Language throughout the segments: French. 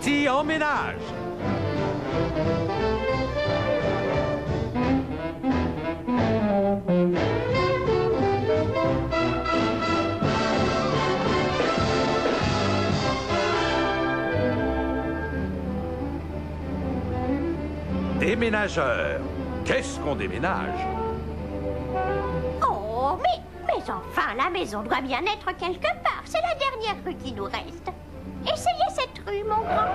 grand ménage. Déménageur. Qu'est-ce qu'on déménage? Oh, mais, mais enfin, la maison doit bien être quelque part. C'est la dernière rue qui nous reste. Essayez cette rue, mon grand.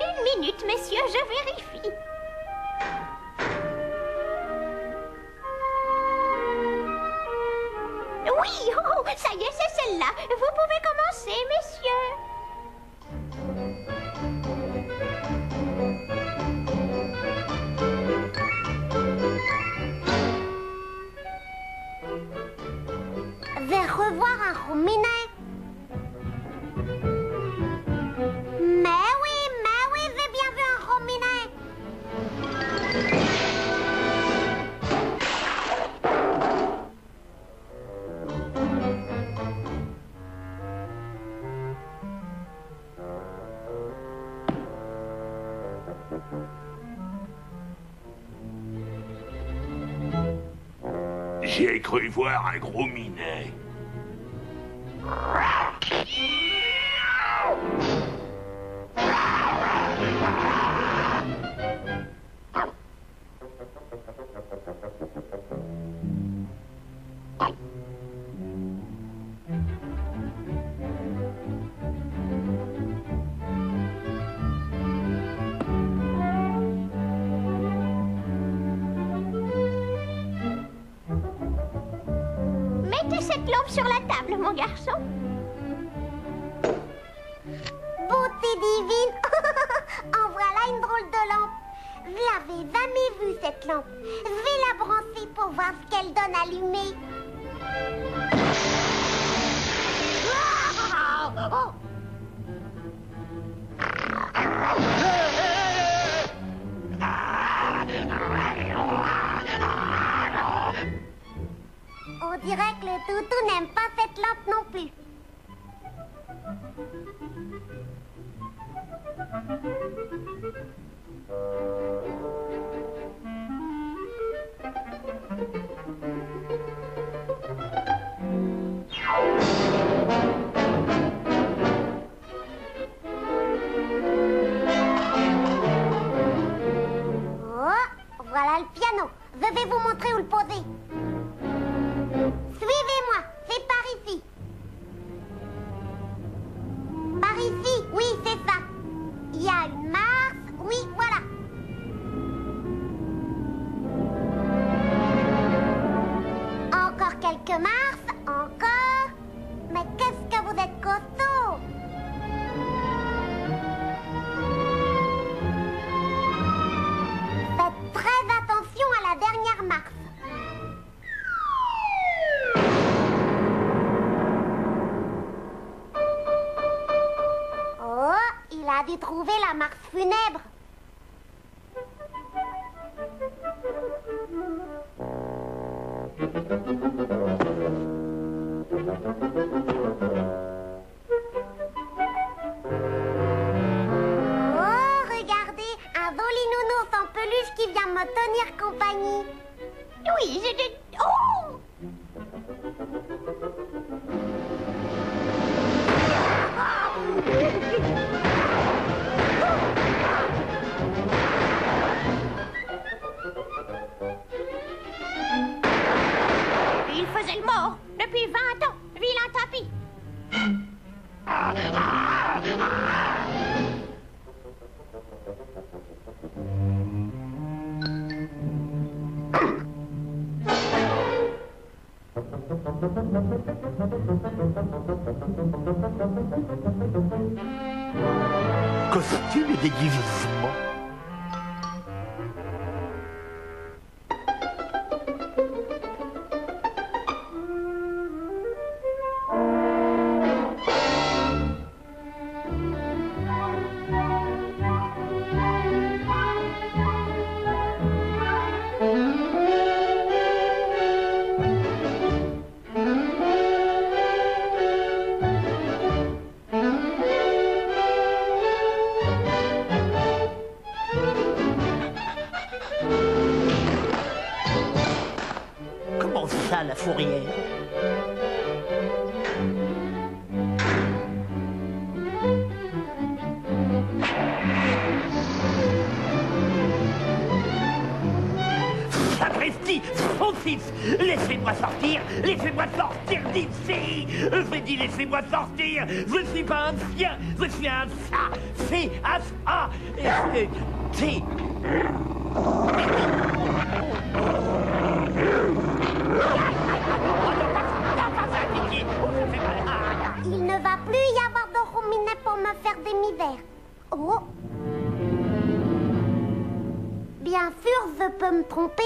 Une minute, messieurs, je vérifie. Oui, oh, ça y est, c'est celle-là. Vous pouvez commencer, messieurs. Revoir un rominet. Mais oui, mais oui, j'ai bien vu un rominet. J'ai cru voir un gros minet. Yeah! Mettez cette lampe sur la table, mon garçon. Beauté divine. en voilà une drôle de lampe. Je l'avais jamais vue, cette lampe. Je vais la brancher pour voir ce qu'elle donne allumée. Oh, toutou n'aime pas cette lampe non plus. Il a dû trouver la marche funèbre. Oh, regardez, un joli nounours en peluche qui vient me tenir compagnie. oui, je... Oh Costume et déguisement. La fourrière. Mon fils, laissez-moi sortir, laissez-moi sortir d'ici. Je dis laissez-moi sortir. Je suis pas un chien, je suis un chat. C'est un Bien sûr, je peux me tromper.